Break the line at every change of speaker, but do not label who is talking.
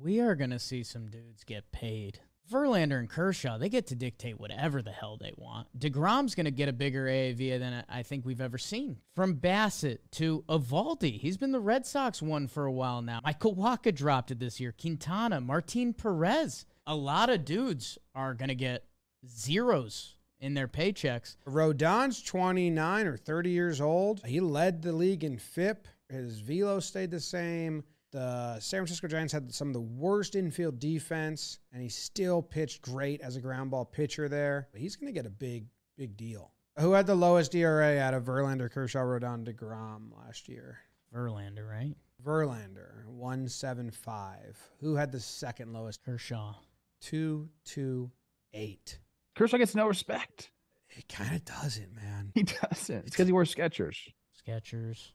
We are going to see some dudes get paid. Verlander and Kershaw, they get to dictate whatever the hell they want. DeGrom's going to get a bigger AAV than I think we've ever seen. From Bassitt to Eovaldi, he's been the Red Sox one for a while now. Michael Wacha dropped it this year. Quintana, Martin Perez. A lot of dudes are going to get zeros in their paychecks.
Rodon's 29 or 30 years old. He led the league in FIP. His velo stayed the same. The San Francisco Giants had some of the worst infield defense, and he still pitched great as a ground ball pitcher there. But he's going to get a big, big deal. Who had the lowest ERA out of Verlander, Kershaw, Rodon, DeGrom last year?
Verlander, right?
Verlander, 175. Who had the second lowest?
Kershaw.
228.
Kershaw gets no respect.
It kind of doesn't, man.
He doesn't. It's because he wears Skechers.
Skechers.